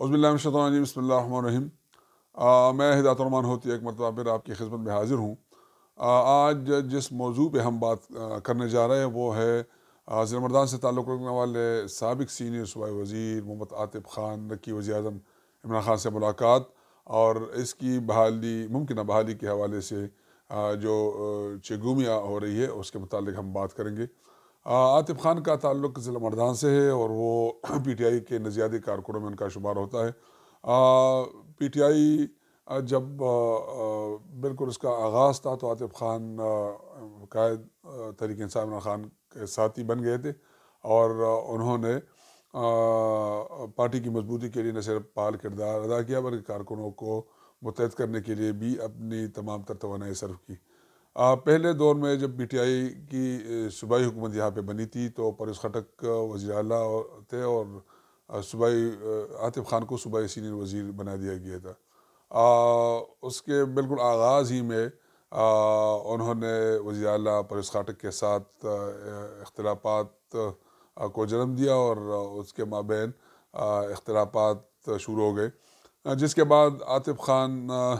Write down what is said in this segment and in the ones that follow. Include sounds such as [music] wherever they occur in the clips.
عزب اللہ الشیطان الرجیم بسم اللہ الرحمن الرحیم. آ، میں ہدایت الرحمان ہوتی ایک مرتبہ پھر آپ کی خدمت میں حاضر ہوں۔ آ، آج جس موضوع پہ ہم بات آ، کرنے جا رہے ہیں وہ ہے ضلع مردان سے تعلق رکھنے والے سابق سینئر صوبائی وزیر محمد عاطف خان نکی وزیر اعظم عمران خان سے ملاقات اور اس کی بحالی ممکنہ بحالی کے حوالے سے آ، جو آ، چگومیاں ہو رہی ہے اس کے متعلق ہم بات کریں گے۔ عاطف خان کا تعلق ضلع مردان سے ہے اور وہ [clears throat] پی ٹی آئی کے نزیادی کارکنوں میں ان کا شمار ہوتا ہے۔ آ، پی ٹی آئی جب بالکل اس کا آغاز تھا تو عاطف خان قائد آ، تحریک انصاف عمران خان کے ساتھی بن گئے تھے اور انہوں نے آ، پارٹی کی مضبوطی کے لیے نہ صرف پال کردار ادا کیا بلکہ کارکنوں کو متحد کرنے کے لیے بھی اپنی تمام تر توانائی صرف کی۔ پہلے دور میں جب بی ٹی آئی کی صوبائی حکومت یہاں پہ بنی تھی تو پرویز خٹک وزیر اعلیٰ تھے اور صوبائی عاطف خان کو صوبائی سینئر وزیر بنا دیا گیا تھا۔ اس کے بالکل آغاز ہی میں انہوں نے وزیر اعلیٰ پرویز خاٹک کے ساتھ اختلافات کو جنم دیا اور اس کے مابین اختلافات شروع ہو گئے۔ جس کے بعد عاطف خان آ،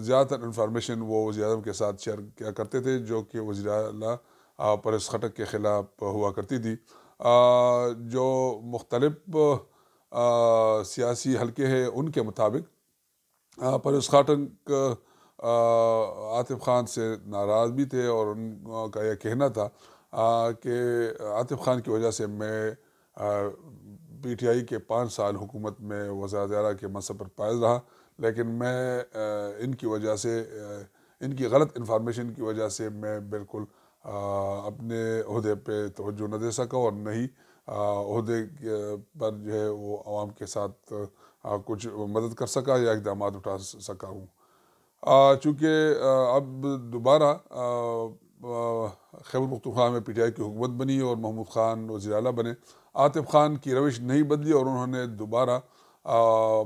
زیادہ تر انفارمیشن وہ وزیر اعظم کے ساتھ شیئر کیا کرتے تھے جو کہ وزیر اعلیٰ آ، پرویز خٹک کے خلاف ہوا کرتی تھی۔ جو مختلف سیاسی حلقے ہیں ان کے مطابق آ، پرویز خاٹک عاطف خان سے ناراض بھی تھے اور ان کا یہ کہنا تھا کہ عاطف خان کی وجہ سے میں پی ٹی آئی کے پانچ سال حکومت میں وزارت اعلیٰ کے منصب پر پائز رہا۔ لیکن میں ان کی وجہ سے ان کی غلط انفارمیشن کی وجہ سے میں بالکل اپنے عہدے پہ توجہ نہ دے سکا اور نہ ہی عہدے پر جو ہے وہ عوام کے ساتھ کچھ مدد کر سکا یا اقدامات اٹھا سکا ہوں۔ چونکہ اب دوبارہ خیبر پختونخوا میں پی ٹی آئی کی حکومت بنی اور محمود خان وزیر اعلیٰ بنے۔ عاطف خان کی روش نہیں بدلی اور انہوں نے دوبارہ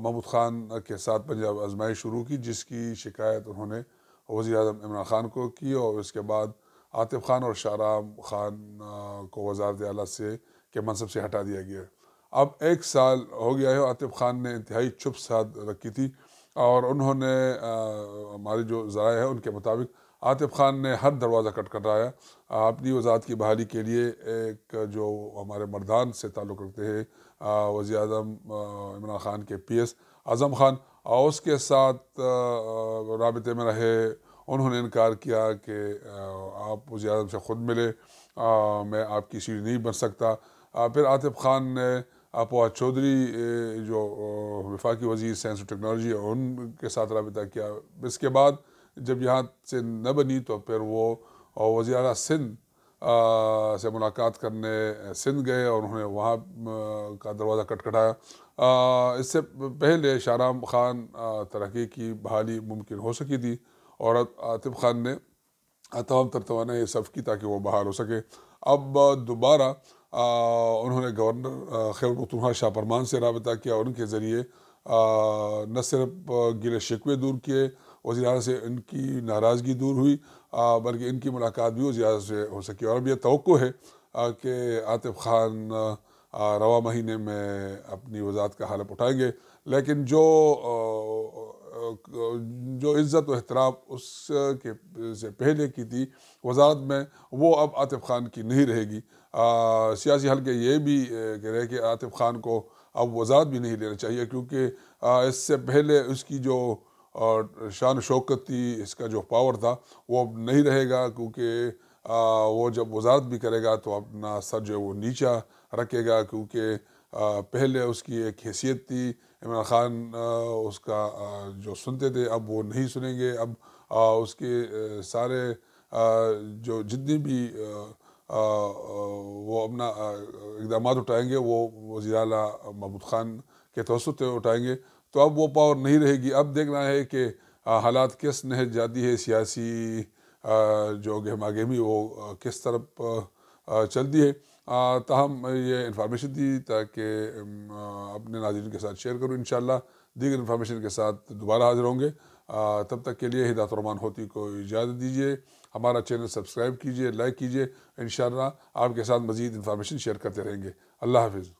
محمود خان کے ساتھ پنجاب آزمائش شروع کی جس کی شکایت انہوں نے وزیر اعظم عمران خان کو کی اور اس کے بعد عاطف خان اور شاہرام خان کو وزارت اعلیٰ سے کے منصب سے ہٹا دیا گیا۔ اب ایک سال ہو گیا ہے عاطف خان نے انتہائی چپ ساتھ رکھی تھی اور انہوں نے آ، ہماری جو ذرائع ہے ان کے مطابق عاطف خان نے ہر دروازہ کٹ کٹایا اپنی وزارت کی بحالی کے لیے ایک جو ہمارے مردان سے تعلق رکھتے ہیں وزیر اعظم عمران خان کے پی ایس اعظم خان، اور اس کے ساتھ رابطے میں رہے۔ انہوں نے انکار کیا کہ آپ وزیر اعظم سے خود ملے میں آپ کی سیٹ نہیں بن سکتا۔ پھر عاطف خان نے فواد چودھری جو وفاقی وزیر سائنس و ٹیکنالوجی، ان کے ساتھ رابطہ کیا۔ اس کے بعد جب یہاں سے نہ بنی تو پھر وہ وزیر اعلیٰ سندھ سے ملاقات کرنے سندھ گئے اور انہوں نے وہاں کا دروازہ کٹکھٹایا۔ آ، اس سے پہلے شاہرام خان ترقی کی بحالی ممکن ہو سکی تھی۔ اور عاطف خان نے تمام تر توانائی صرف کی تاکہ وہ بحال ہو سکے۔ اب دوبارہ انہوں نے گورنر آ، خیبر شاہ پرمان سے رابطہ کیا اور ان کے ذریعے نہ صرف گلے شکوے دور کیے وزیر اعلیٰ سے ان کی ناراضگی دور ہوئی بلکہ ان کی ملاقات بھی وزیر اعلیٰ سے ہو سکی۔ اور اب یہ توقع ہے کہ عاطف خان آ، آ، رواں مہینے میں اپنی وزارت کا حلف اٹھائیں گے۔ لیکن جو جو عزت و احترام اس کے سے پہلے کی تھی وزارت میں وہ اب عاطف خان کی نہیں رہے گی۔ سیاسی حلقے یہ بھی کہہ رہے کہ عاطف خان کو اب وزارت بھی نہیں لینا چاہیے کیونکہ اس سے پہلے اس کی جو آ، شان و شوکت تھی اس کا جو پاور تھا وہ اب نہیں رہے گا کیونکہ وہ جب وزارت بھی کرے گا تو اپنا سر جو ہے وہ نیچا رکھے گا کیونکہ پہلے اس کی ایک حیثیت تھی۔ عمران خان اس کا جو سنتے تھے اب وہ نہیں سنیں گے۔ اب اس کے سارے جو جتنی بھی وہ اپنا اقدامات اٹھائیں گے وہ وزیر اعلیٰ محمود خان کے توسط سے اٹھائیں گے۔ تو اب وہ پاور نہیں رہے گی۔ اب دیکھنا ہے کہ حالات کس نہج جاتی ہے، سیاسی جو گہما گہمی وہ کس طرف چلتی ہے۔ تاہم یہ انفارمیشن تھی تاکہ اپنے ناظرین کے ساتھ شیئر کروں، انشاءاللہ دیگر انفارمیشن کے ساتھ دوبارہ حاضر ہوں گے۔ تب تک کے لیے ہدایت الرحمان ہوتی کو اجازت دیجیے۔ ہمارا چینل سبسکرائب کیجیے، لائک کیجیے، انشاءاللہ آپ کے ساتھ مزید انفارمیشن شیئر کرتے رہیں گے۔ اللہ حافظ۔